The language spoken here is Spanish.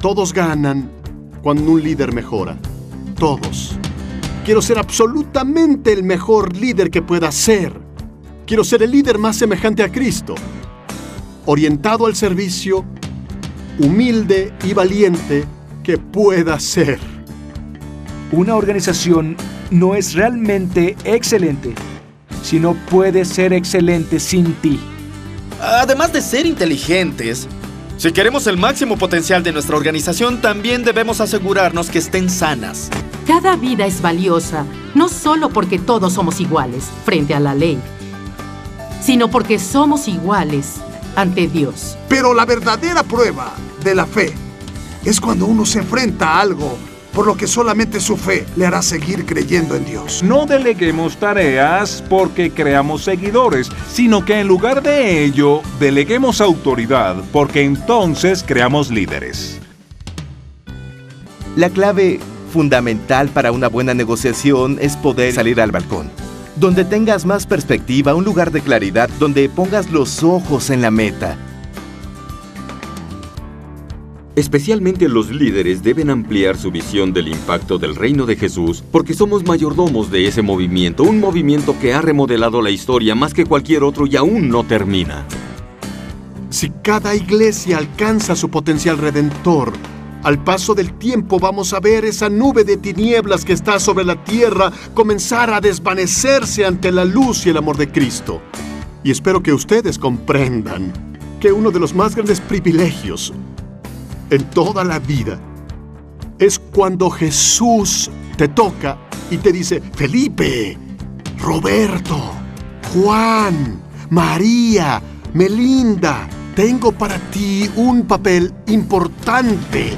Todos ganan cuando un líder mejora. Todos. Quiero ser absolutamente el mejor líder que pueda ser. Quiero ser el líder más semejante a Cristo. Orientado al servicio, humilde y valiente que pueda ser. Una organización no es realmente excelente, sino puede ser excelente sin ti. Además de ser inteligentes, si queremos el máximo potencial de nuestra organización, también debemos asegurarnos que estén sanas. Cada vida es valiosa, no solo porque todos somos iguales frente a la ley, sino porque somos iguales ante Dios. Pero la verdadera prueba de la fe es cuando uno se enfrenta a algo por lo que solamente su fe le hará seguir creyendo en Dios. No deleguemos tareas porque creamos seguidores, sino que en lugar de ello, deleguemos autoridad porque entonces creamos líderes. La clave fundamental para una buena negociación es poder salir al balcón. Donde tengas más perspectiva, un lugar de claridad, donde pongas los ojos en la meta Especialmente los líderes deben ampliar su visión del impacto del reino de Jesús porque somos mayordomos de ese movimiento, un movimiento que ha remodelado la historia más que cualquier otro y aún no termina. Si cada iglesia alcanza su potencial redentor, al paso del tiempo vamos a ver esa nube de tinieblas que está sobre la tierra comenzar a desvanecerse ante la luz y el amor de Cristo. Y espero que ustedes comprendan que uno de los más grandes privilegios en toda la vida es cuando Jesús te toca y te dice, Felipe, Roberto, Juan, María, Melinda, tengo para ti un papel importante